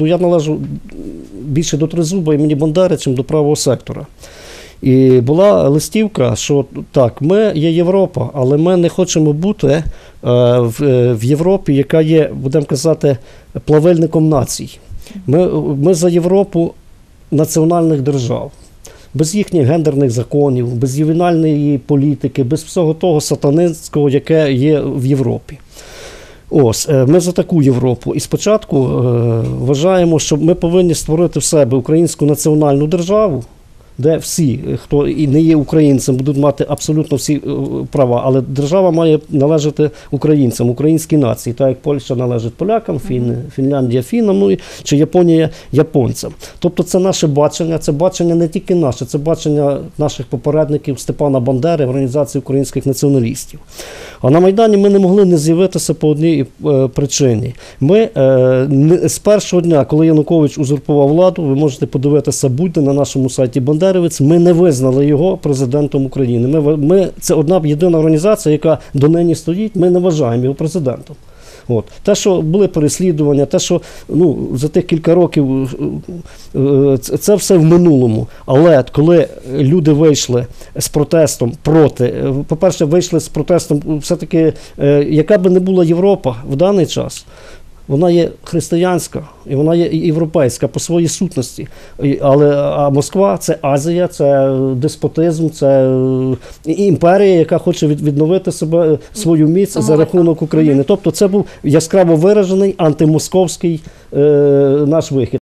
Ну, Я належу більше до тризуба імені Бандери, чим до правого сектора. І була листівка, що так, ми є Європа, але ми не хочемо бути е, в, е, в Європі, яка є, будемо казати, плавильником націй. Ми, ми за Європу національних держав. Без їхніх гендерних законів, без ювенальної політики, без всього того сатанинського, яке є в Європі. Ось е, ми за таку Європу. І спочатку е, вважаємо, що ми повинні створити в себе українську національну державу, де всі, е, хто і не є українцем, будуть мати абсолютно всі права. Але держава має належати українцям, українській нації, так як Польща належить полякам, Фін, Фінляндія фінам, ну і чи Японія японцям. Тобто, це наше бачення, це бачення не тільки наше, це бачення наших попередників Степана Бандери, організації українських націоналістів. А на Майдані ми не могли не з'явитися по одній е, причині. Ми е, з першого дня, коли Янукович узурпував владу, ви можете подивитися будь-де на нашому сайті Бандерівець. Ми не визнали його президентом України. Ми, ми це одна єдина організація, яка до нині стоїть. Ми не вважаємо його президентом. От. Те, що були переслідування, те, що ну, за тих кілька років е, це це все в минулому. Але коли люди вийшли з протестом проти, е, по-перше, вийшли з протестом, все-таки, е, яка би не була Європа в даний час, вона є християнська і вона є європейська по своїй сутності. Але а Москва це Азія, це деспотизм, це е, імперія, яка хоче відновити себе е, свою міць за рахунок. України. Тобто, це був яскраво виражений антимосковський е, наш вихід.